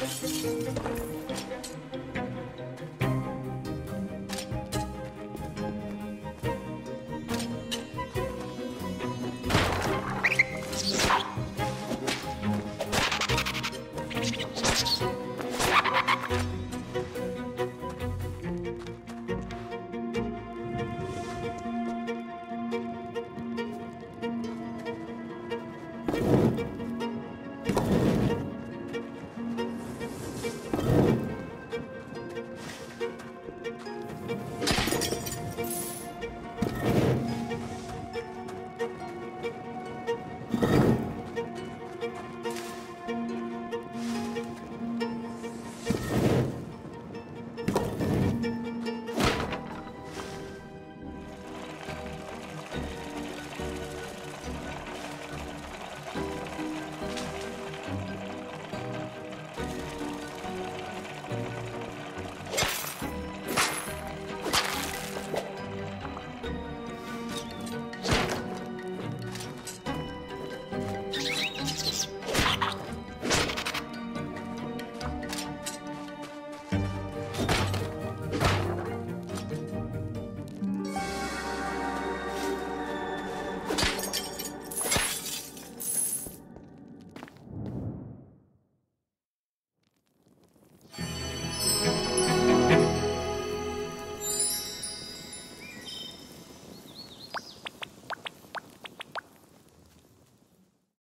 頑張れ。